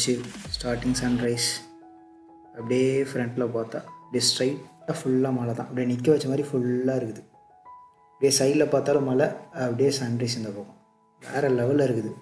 Achieve starting sunrise அப்படியே ஃப்ரண்ட்டில் பார்த்தா அப்படியே ஸ்ட்ரைட்டாக ஃபுல்லாக மலை தான். அப்படியே நிற்க வச்ச மாதிரி ஃபுல்லாக இருக்குது. அப்படியே சைடில் பார்த்தாலும் மலை அப்படியே சன்ரைஸ் இந்த பக்கம். வேறு லெவலில் இருக்குது.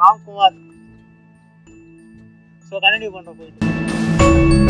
ராம்குமார் ஸோ கண்டினியூ பண்ணுறோம் போயிட்டு.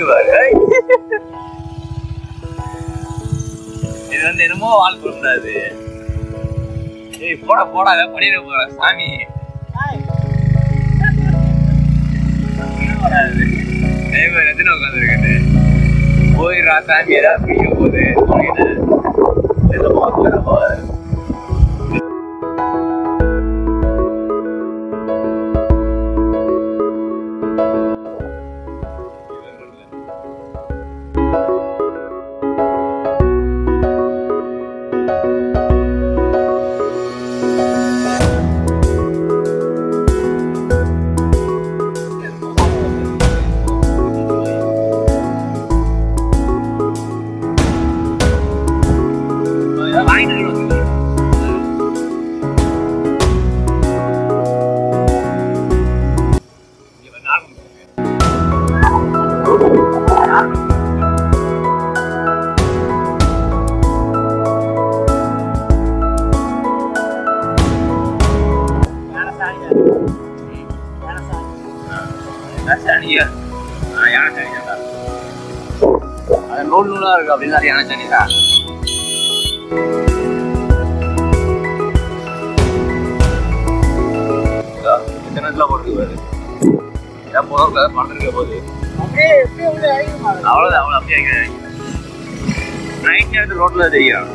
குரங்கு இது வந்து என்னமோ ஆள் கூடாது ஏய் போட போடா அதை பண்ணிட போற சாமி. டிரைவர் எத்தனை உட்காந்துருக்கட்டு போயிடுறா சாமி ஏதாவது பிடிக்க போகுது. இருக்கு அப்படின்னு யானை சனிதா இன்டர்நெட்ல போட்டு பாரு ஏன் போதும் உள்ள இறங்கிடுமா அவ்வளவுதான் அவ்வளவு அப்படியே நைட் நேரத்து ரோட்ல தெரியும்.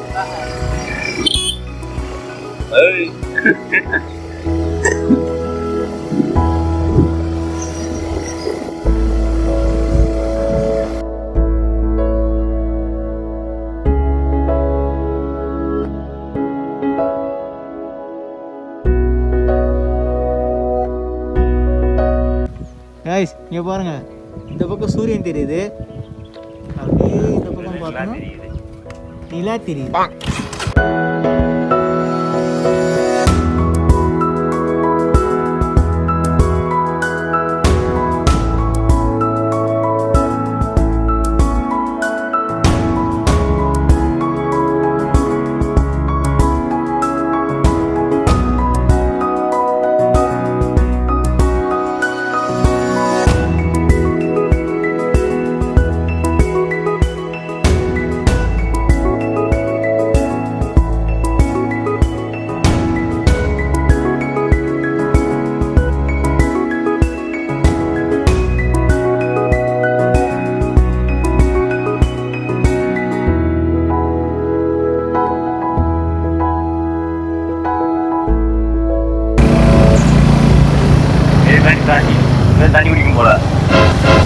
ஏய். கைஸ் இங்கே பாருங்க. இந்த பக்கம் சூரியன் தெரியுது. அப்படியே இந்த பக்கம் பார்த்தோம்னா நிலா தெரியுது. தண்ணி தண்ணி தண்ணி குடிக்கும் போல மொத்தம்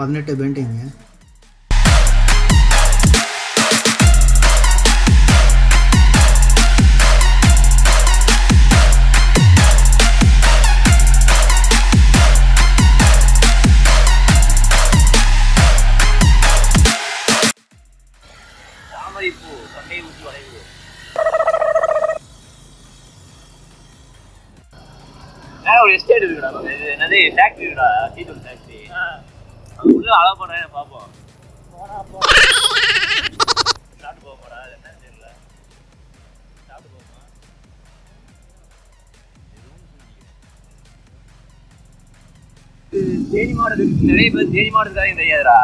மொத்தம் பதினெட்டு பெண்டிங்க தாமரை பூ பண்டை ஊசி வளைவு மேல ஒரு எஸ்டேட் இருக்குடா இது என்னது ஃபேக்டரி இருக்குடா டீத்தூள் ஃபேக்டரி அது உள்ள அழகா போறேன் பாப்போம். சாப்பிட்டு போக போறா அது தெரியல. சாப்பிட்டு போமா தேனி மாடு நிறைய பேர் தேனி மாடு இருக்காங்க தெரியாதுடா.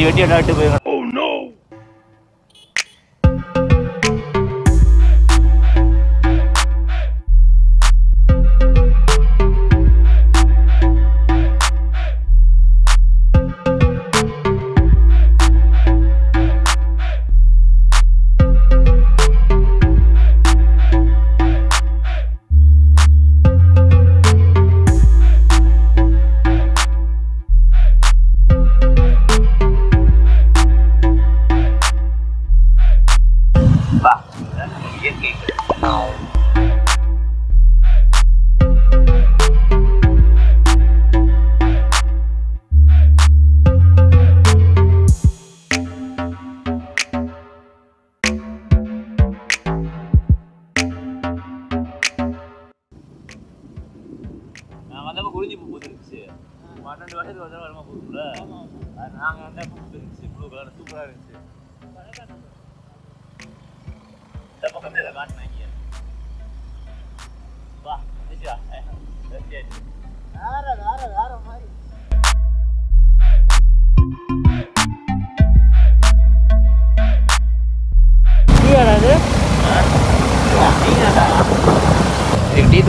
வெட்டி வெட்டி விளையாட்டு போய்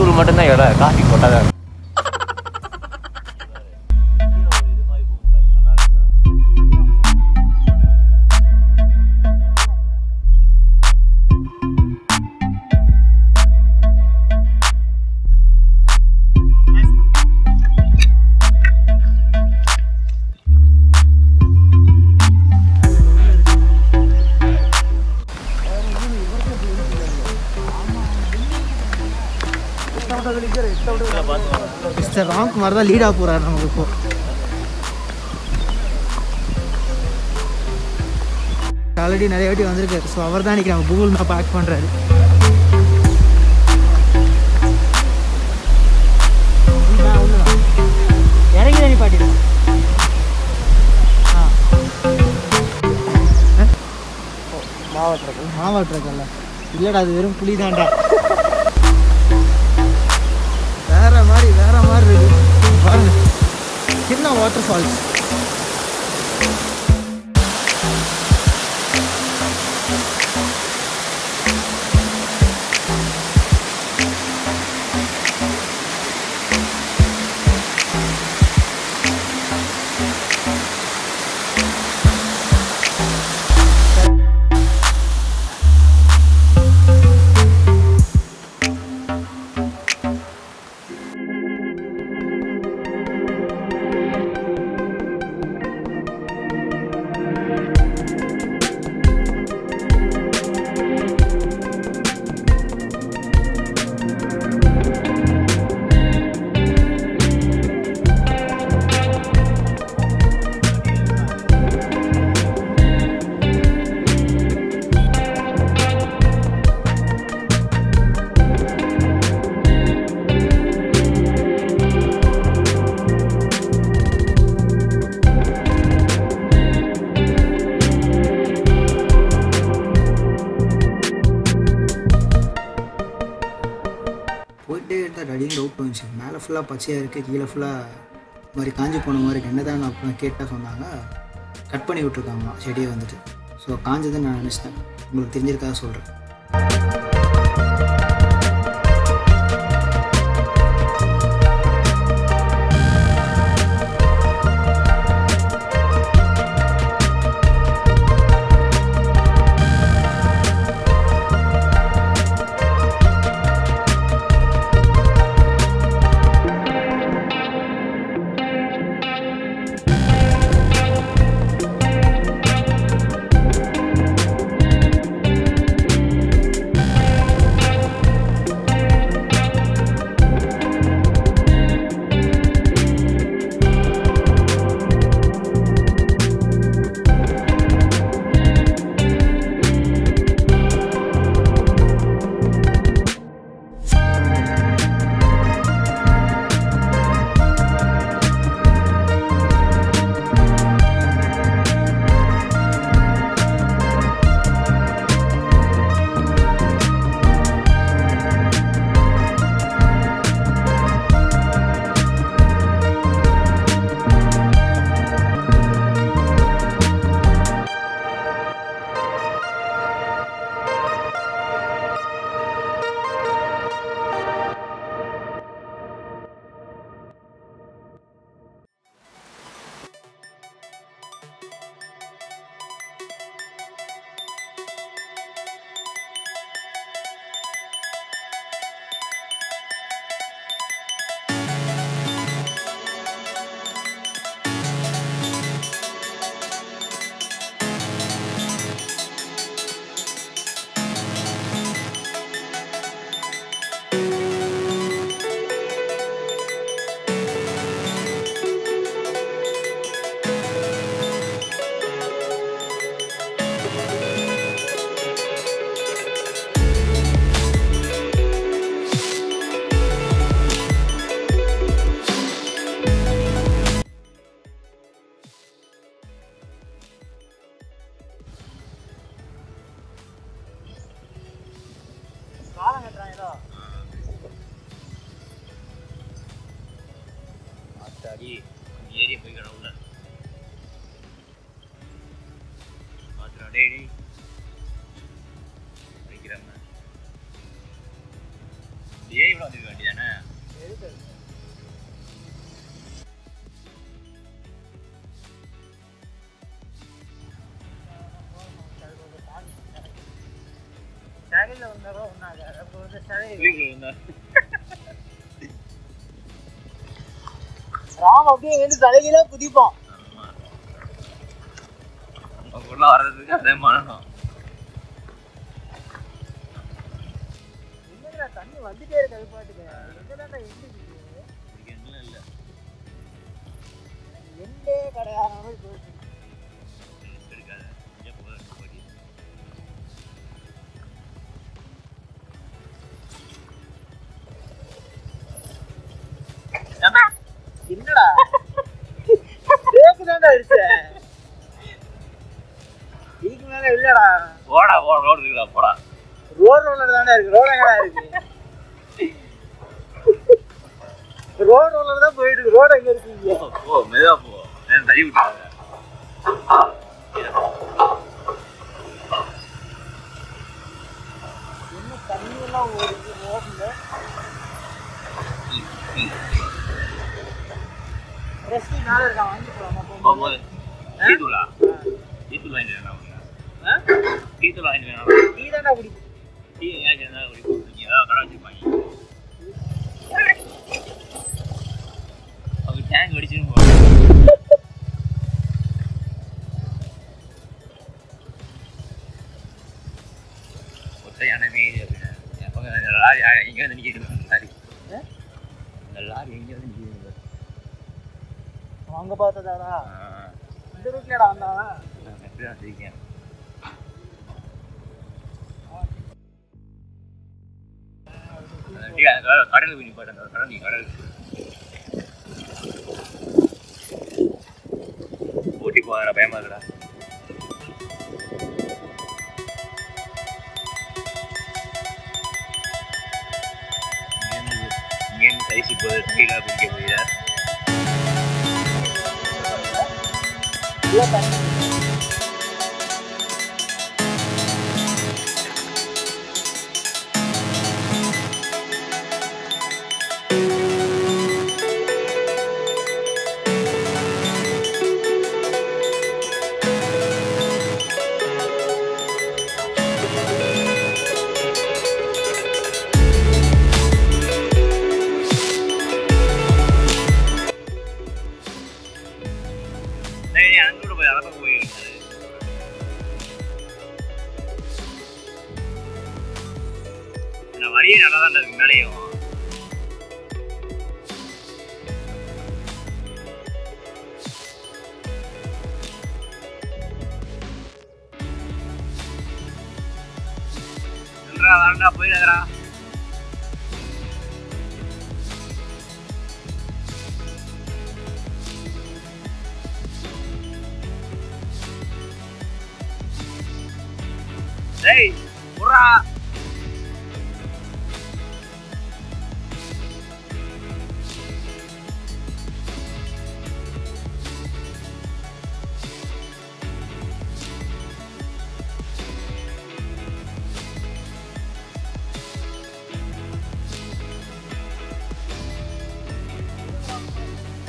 தூள் மட்டும்தான் இடம். காஃபி போட்டால் தான் ராம்குமார் தான் லீடாக போகிறார் நமக்கு இப்போ. ஆல்ரெடி நிறைய வாட்டி வந்திருக்காரு. ஸோ அவர் தான் இன்றைக்கி நம்ம கூகுள் மேப் ஆக்ட் பண்ணுறாரு இறங்கி நீ பாட்டி. ஆ. மாவட்டக்கல்ல இல்லைடா அது வெறும் புளி தான்டா சின்ன வாட்டர் ஃபால்ஸ் ஃபுல்லாக பச்சையாக இருக்குது கீழே ஃபுல்லாக இது மாதிரி காஞ்சி போன மாதிரி என்ன தான் அப்புறம் கேட்டால் சொன்னாங்க. கட் பண்ணி விட்ருக்காங்களாம் செடியை வந்துட்டு. ஸோ காஞ்சதுன்னு நான் நினச்சிட்டேன். உங்களுக்கு தெரிஞ்சிருக்காக சொல்கிறேன் சரையில் வந்தாரோ ஒன்றாக அப்போ வந்து ராம் அப்படியே வந்து தலைகீழ குதிப்பான் பொருளாக வர்றதுக்கு அதே மனம் தண்ணி வந்துட்டே இருக்கு அது பாட்டுக்கு எங்கதான்டா எண்டு இல்ல எண்டே கிடையாது போயிட்டு இல்லடா. போடா போடா ரோடு இருக்குடா போடா. ரோடு ரோலர் தானே இருக்கு ரோடு எங்கடா இருக்கு? ரோடு ரோலர் தான் போயிட்டு இருக்கு ரோடு எங்க இருக்கீங்க போ, போ மெதுவா போ. தள்ளி விட்டாங்க லாரி எங்கே வந்து நிற்கிறது லாரி? இந்த லாரி எங்கே வந்து நிற்கிறது அங்க பார்த்ததாடா இந்த ரூட்லடா வந்தானா நான் எப்படி தான் வச்சிருக்கேன் கடலுக்கு போய் கடல் நீ கடல் ஓட்டி போகிற பயமா இருக்குடா இங்கேருந்து கைசி போகுது தண்ணியில குடிக்க போயிடா இல்ல சொல்றா வரண்டா போயிடாதடா.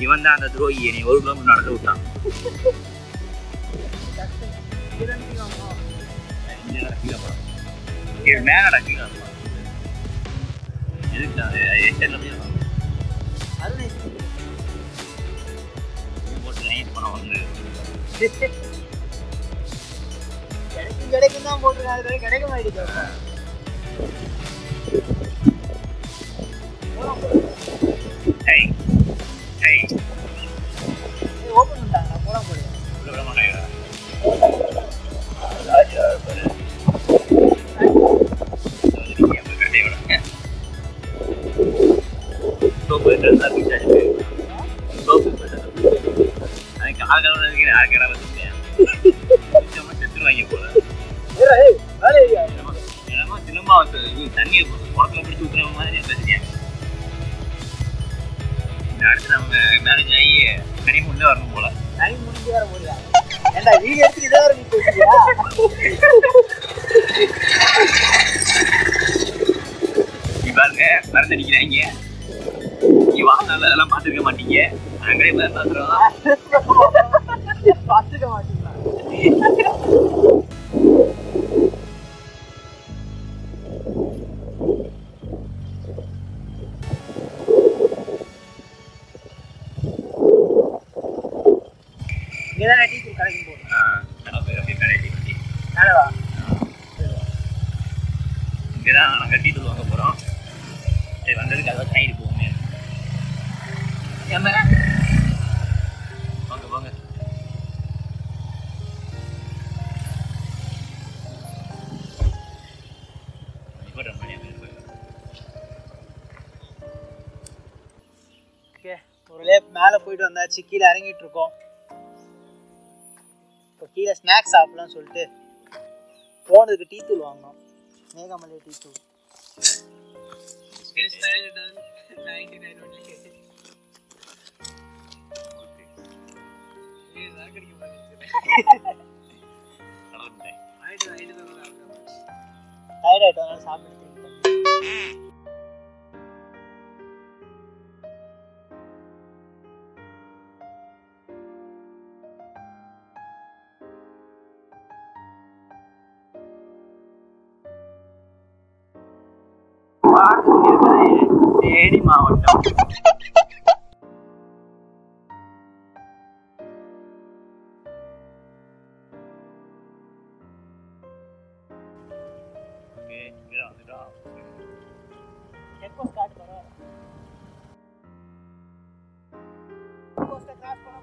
இவன் தான் அந்த துரோகி. நீ ஒரு கிலோமீட்டர் நடந்து விட்டான். மேலடா கீழே போறான் போட்டு லைன் பண்ண வந்து கிடைக்கும் கிடைக்கும் தான் போட்டுருக்காங்க கிடைக்க மாட்டேங்குது ஓப்பன் பண்ணிட்டாங்க போலாம் போடுங்க விட மாட்டேங்கிறா ஏய், தண்ணியை குளத்துல பிடிச்சி ஊத்துற மாதிரி பேசுறேன் அடுத்து நம்ம மேரேஜ் ஆகி கனிமுன்னே வரணும் போல. டைம் முடிஞ்சு வர முடியா ஏண்டா வீடியோ எடுத்து இதே வர நீ பேசுறியா நீ பாருங்க மருந்து அடிக்கிறாங்க நீ வாழ்நாள் அதெல்லாம் பார்த்துருக்க மாட்டீங்க. நாங்களே பார்த்துறோம் பார்த்துக்க இங்கதான் டீ கடைக்கு போகணும் நம்ம பேர் அப்படியே கடைசி மேலவா இங்கே தான் நாங்கள் டீ தூள் வாங்க போகிறோம் சரி வந்ததுக்கு அதான் சைடு போகுமே ஏம்மா? வாங்க வாங்க. ஒரு லேப் மேலே போயிட்டு வந்தாச்சு. கீழே இறங்கிட்டு இருக்கோம். கீழே ஸ்நாக்ஸ் சாப்பிடலாம்னு சொல்லிட்டு போனதுக்கு டீ தூள் வாங்கினோம். மேகாமலை டீ தூள். கடலை மிட்டாய். டயர்ட் ஆகிட்டோம் அதனால சாப்பிட்டு you